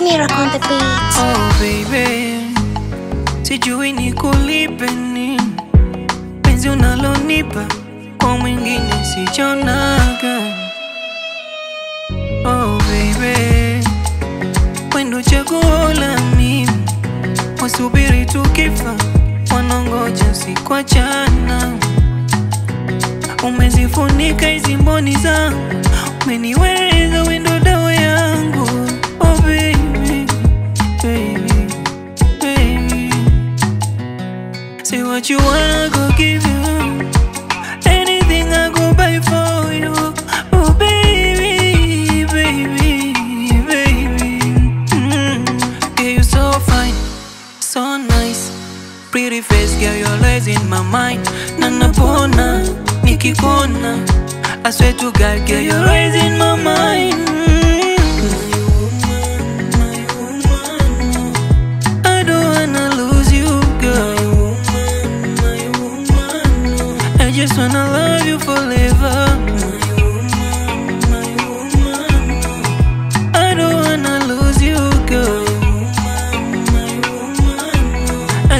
Miracle on the beat. Oh baby, sijui nikulipe nini, penzi unalonipa kwa mwingine sichonaga. Oh baby, wendo chaguo la mimi, wasubiri tukifa, wanongoja sikuachana. Umezifunika hizi mboni zangu, umeniweza wendo Pretty face, girl, you're always in my mind. Na napona, nikikona. I swear to God, girl, you're always in my mind. I don't wanna lose you, girl. I just wanna love you forever.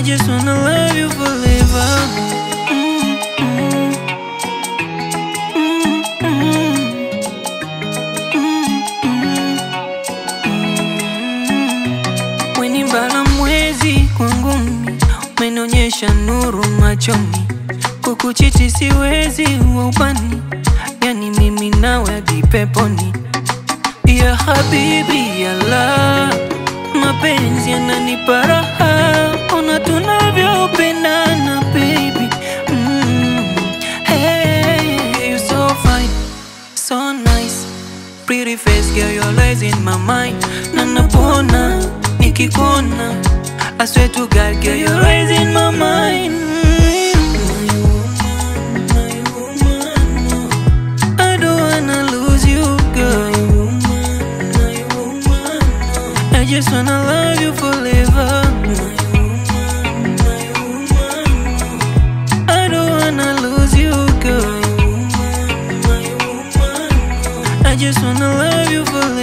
I just wanna love you forever. Mm, mm. Mm, mm. Mm, mm. Mm. Weni bala mwezi kwangu umenionyesha nuru machoni, kukuchiti siwezi wa ubani, yani mimi nawe hadi peponi. Ya habibi ya la mapenzi yananipa girl, you're in my mind. Na napona, nikikona. I swear to God, girl, you're in my mind. I just wanna love you forever just wanna love you forever.